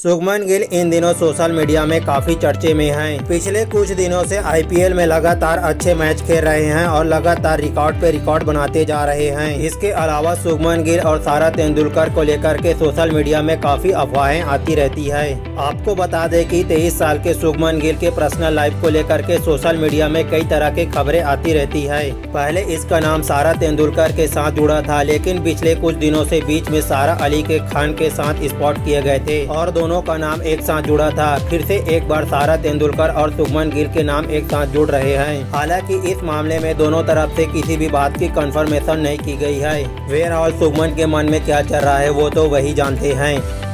शुभमन गिल इन दिनों social media में काफ़ी चर्चे में हैं। पिछले कुछ दिनों से आईपीएल में लगातार अच्छे मैच खेल रहे हैं और लगातार रिकॉर्ड पे रिकॉर्ड बनाते जा रहे हैं। इसके अलावा शुभमन गिल और सारा तेंदुलकर को लेकर के सोशल मीडिया में काफ़ी अफवाहें आती रहती है। आपको बता दें कि तेईस साल के शुभमन गिल के पर्सनल लाइफ को लेकर के सोशल मीडिया में कई तरह की खबरें आती रहती है। पहले इसका नाम सारा तेंदुलकर के साथ जुड़ा था, लेकिन पिछले कुछ दिनों से बीच में सारा अली के खान के साथ स्पॉट किए गए थे और दोनों दोनों का नाम एक साथ जुड़ा था। फिर से एक बार सारा तेंदुलकर और सुगमन गिल के नाम एक साथ जुड़ रहे हैं। हालाँकि इस मामले में दोनों तरफ़ से किसी भी बात की कंफर्मेशन नहीं की गई है। वेर और सुगमन के मन में क्या चल रहा है, वो तो वही जानते हैं।